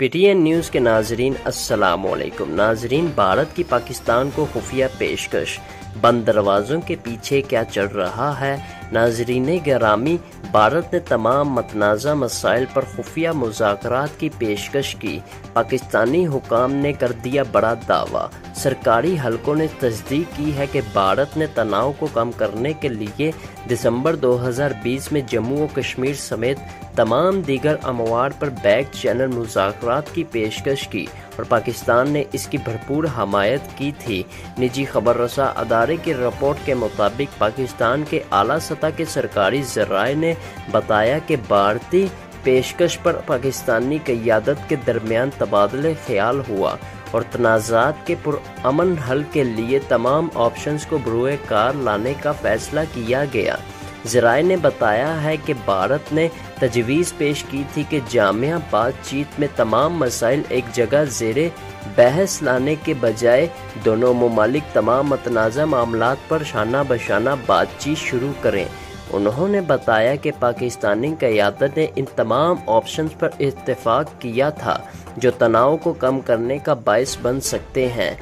PTN news के नाजरीन अस्सलाम वालेकुम नाजरीन, भारत की पाकिस्तान को खुफिया पेशकश, बंद दरवाज़ों के पीछे क्या चल रहा है? नाजरीन ग्रामी, भारत ने तमाम मतनाज़ा मसाइल पर खुफिया मुजाकर की पेशकश की। पाकिस्तानी हुकाम ने कर दिया बड़ा दावा। सरकारी हलकों ने तस्दीक की है कि भारत ने तनाव को कम करने के लिए दिसंबर 2020 में जम्मू और कश्मीर समेत तमाम दीगर अमवार पर बैक चैनल मुजाकर की पेशकश की और पाकिस्तान ने इसकी भरपूर हमायत की थी। निजी खबर रसा अदारे की रिपोर्ट के मुताबिक पाकिस्तान के आला के सरकारी जराए ने बताया कि भारतीय पेशकश पर पाकिस्तानी क्यादत के दरमियान तबादले ख्याल हुआ और तनाज़ात के पुरमन हल के लिए तमाम ऑप्शन को बुरुए कार लाने का फैसला किया गया। जराये ने बताया है कि भारत ने तजवीज़ पेश की थी कि जामिया बातचीत में तमाम मसाइल एक जगह जेर बहस लाने के बजाय दोनों ममालिक तमाम मतनाज़ मामला पर शाना बशाना बातचीत शुरू करें। उन्होंने बताया कि पाकिस्तानी क्यादत ने इन तमाम ऑप्शन पर इतफाक़ किया था, जो तनाव को कम करने का बायस बन सकते हैं।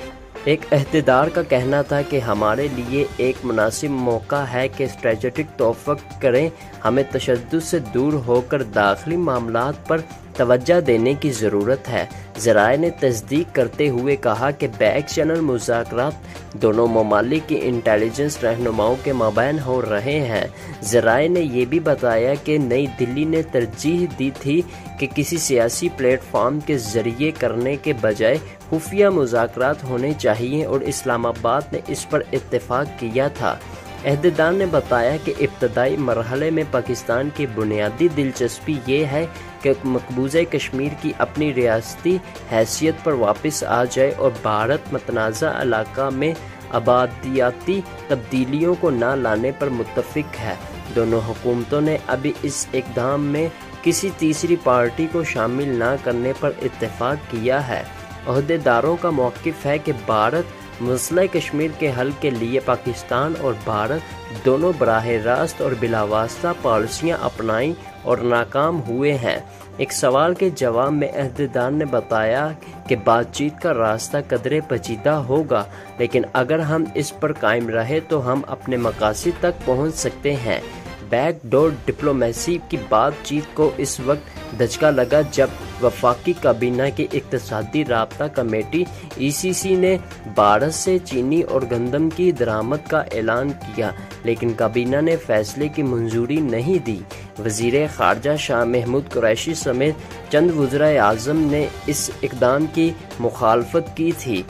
एक अहदेदार का कहना था कि हमारे लिए एक मुनासिब मौका है कि स्ट्रेटिक तोफ़ करें। हमें तशद से दूर होकर दाखिली मामला पर तवज्जा देने की ज़रूरत है। जराए ने तस्दीक करते हुए कहा कि बैक चैनल मुजाकर दोनों ममालिक की इंटेलिजेंस रहनुमाओं के मबैन हो रहे हैं। जराए ने यह भी बताया कि नई दिल्ली ने तरजीह दी थी कि किसी सियासी प्लेटफॉर्म के ज़रिए करने के बजाय खुफिया मुजाकर होने चाहिए और इस्लामाबाद ने इस पर इतफाक़ किया था। अहदेदार ने बताया कि इब्तदाई मरहले में पाकिस्तान की बुनियादी दिलचस्पी ये है कि मकबूज कश्मीर की अपनी रियासती हैसियत पर वापस आ जाए और भारत मतनाज़ा इलाका में आबादियाती तब्दीलियों को न लाने पर मुतफिक है। दोनों हुकूमतों ने अभी इस इकदाम में किसी तीसरी पार्टी को शामिल न करने पर इतफाक़ किया है। अहदेदारों का मौक़ है कि भारत मसला कश्मीर के हल के लिए पाकिस्तान और भारत दोनों बरह रास्त और बिलावास्ता पॉलिसियाँ अपनाई और नाकाम हुए हैं। एक सवाल के जवाब में अहदेदार ने बताया कि बातचीत का रास्ता कदरे पचीदा होगा, लेकिन अगर हम इस पर कायम रहे तो हम अपने मकासद तक पहुँच सकते हैं। बैकडोर डिप्लोमेसी की बातचीत को इस वक्त धचका लगा जब वफाकी काबीना की इकतदी रबता कमेटी ईसीसी ने भारत से चीनी और गंदम की दरामद का ऐलान किया, लेकिन काबीना ने फैसले की मंजूरी नहीं दी। वज़ीर खारजा शाह महमूद कुरैशी समेत चंद वज्रा आज़म ने इस इकदाम की मुखालफत की थी।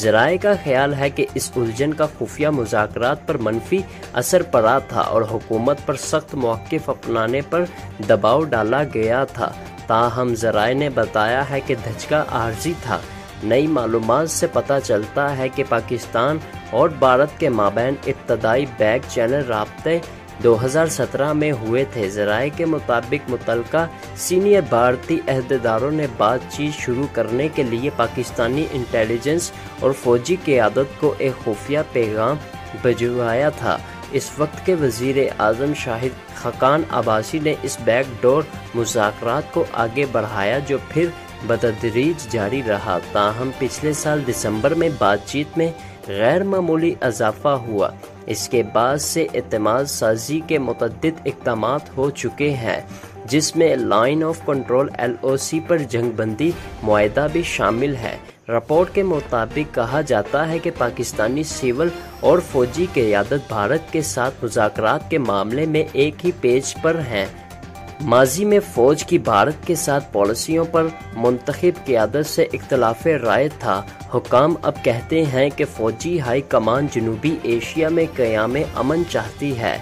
जराए का ख्याल है कि इस उलझन का खुफिया मुजाकर पर मनफी असर पड़ा था और हुकूमत पर सख्त मौक़ अपनाने पर दबाव डाला गया था। ताहम जराए ने बताया है कि धचका आर्जी था। नई मालूम से पता चलता है कि पाकिस्तान और भारत के माबैन इब्तदाई बैक चैनल रबते 2017 में हुए थे। जराए के मुताबिक मुतल सीनियर भारतीय अहदेदारों ने बातचीत शुरू करने के लिए पाकिस्तानी इंटेलिजेंस और फौजी क्यादत को एक खुफिया पैगाम भिजवाया था। इस वक्त के वज़ीर आज़म शाहिद खकान अब्बासी ने इस बैकडोर मुजाकर को आगे बढ़ाया, जो फिर बतदरीज जारी रहा। ताहम पिछले साल दिसंबर में बातचीत में गैर मामूली इजाफा हुआ। इसके बाद से अतमाद साजी के मतद इकदाम हो चुके हैं, जिसमें line of control L O C पर जंगबंदी मुआदा भी शामिल है। रिपोर्ट के मुताबिक कहा जाता है कि पाकिस्तानी सिविल और फौजी क्यादत भारत के साथ मुजाकर के मामले में एक ही पेज पर हैं। माजी में फौज की भारत के साथ पॉलिसियों पर मुंतखब क्यादत से इख्तलाफ राय था। हुकाम अब कहते हैं कि फौजी हाई कमान जनूबी एशिया में क्याम अमन चाहती है।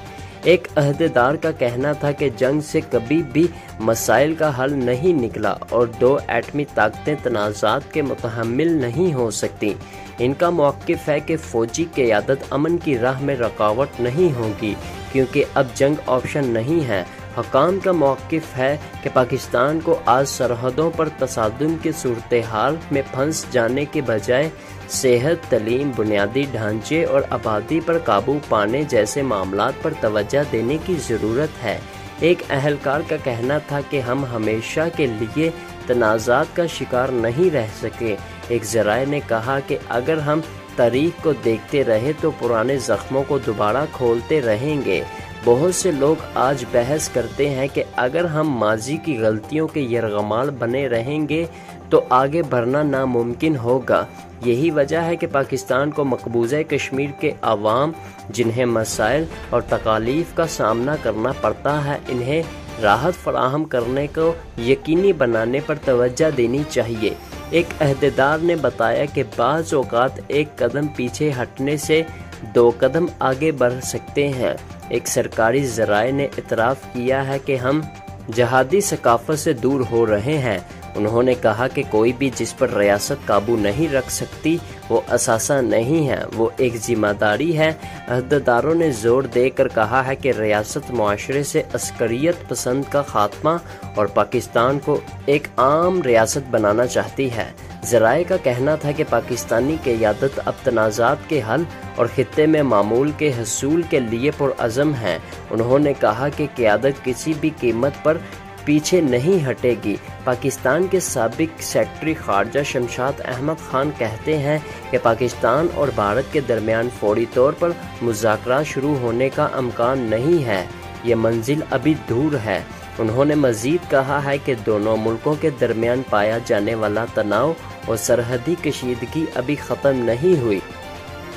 एक अहदेदार का कहना था कि जंग से कभी भी मसाइल का हल नहीं निकला और दो एटमी ताकतें तनाज़ात के मुतहमल नहीं हो सकती। इनका मौक़ है कि फ़ौजी क़्यादत अमन की राह में रुकावट नहीं होगी, क्योंकि अब जंग ऑप्शन नहीं है। हकाम का मौक़ है कि पाकिस्तान को आज सरहदों पर तसादम की सूरत हाल में फंस जाने के बजाय सेहत, तलीम, बुनियादी ढांचे और आबादी पर काबू पाने जैसे मामला पर तवज्जो देने की ज़रूरत है। एक अहलकार का कहना था कि हम हमेशा के लिए तनाज़ात का शिकार नहीं रह सके। एक जराए ने कहा कि अगर हम तारीख को देखते रहे तो पुराने जख्मों को दोबारा खोलते रहेंगे। बहुत से लोग आज बहस करते हैं कि अगर हम माजी की गलतियों के यरगमाल बने रहेंगे तो आगे बढ़ना नामुमकिन होगा। यही वजह है कि पाकिस्तान को मकबूजा कश्मीर के आवाम जिन्हें मसाइल और तकालीफ का सामना करना पड़ता है, इन्हें राहत फराहम करने को यकीनी बनाने पर तवज्जो देनी चाहिए। एक अहदेदार ने बताया कि बाज़ अवत एक कदम पीछे हटने से दो कदम आगे बढ़ सकते हैं। एक सरकारी जराए ने इतराफ़ किया है कि हम जहादी सकाफत से दूर हो रहे हैं। उन्होंने कहा कि कोई भी जिस पर रियासत काबू नहीं रख सकती, वो असासा नहीं है, वो एक ज़िम्मेदारी है। अहदेदारों ने ज़ोर देकर कहा है कि रियासत माशरे से अस्करियत पसंद का खात्मा और पाकिस्तान को एक आम रियासत बनाना चाहती है। जराए का कहना था कि पाकिस्तानी क्यादत अब तनाज़ात के हल और खत्े में मामूल के हसूल के लिए पुरज़म है। उन्होंने कहा कि क्यादत किसी भी कीमत पर पीछे नहीं हटेगी। पाकिस्तान के सबक सेक्रेटरी खारजा शमशाद अहमद खान कहते हैं कि पाकिस्तान और भारत के दरमियान फौरी तौर पर मुजाकर शुरू होने का अमकान नहीं है। ये मंजिल अभी दूर है। उन्होंने मजीद कहा है कि दोनों मुल्कों के दरमियान पाया जाने वाला तनाव और सरहदी कशीदगी अभी ख़त्म नहीं हुई।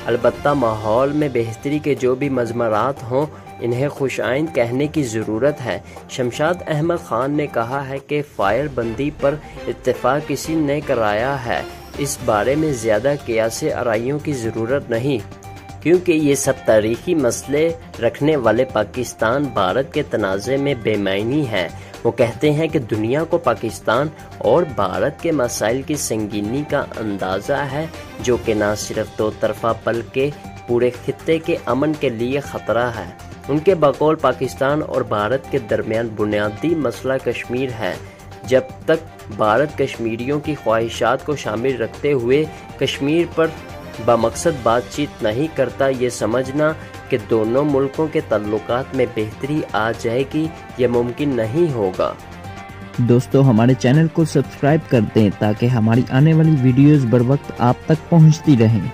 अलबत् माहौल में बेहतरी के जो भी मजमरात हों, इन्हें खुश आइंद कहने की ज़रूरत है। शमशाद अहमद खान ने कहा है कि फायर बंदी पर इतफाक़ किसी ने कराया है। इस बारे में ज़्यादा कियास आरइयों की ज़रूरत नहीं। क्योंकि ये सब तारीखी मसले रखने वाले पाकिस्तान भारत के तनाज़े में बेमानी है। वो कहते हैं कि दुनिया को पाकिस्तान और भारत के मसाइल की संगीनी का अंदाज़ा है, जो कि न सिर्फ़ दो तरफा पल के पूरे खत्े के अमन के लिए ख़तरा है। उनके बकौल पाकिस्तान और भारत के दरमियान बुनियादी मसला कश्मीर है। जब तक भारत कश्मीरियों की ख्वाहिशात को शामिल रखते हुए कश्मीर पर बामकसद बातचीत नहीं करता ये समझना कि दोनों मुल्कों के तल्लुकात में बेहतरी आ जाएगी, ये मुमकिन नहीं होगा। दोस्तों, हमारे चैनल को सब्सक्राइब कर दें ताकि हमारी आने वाली वीडियोस बर वक्त आप तक पहुँचती रहें।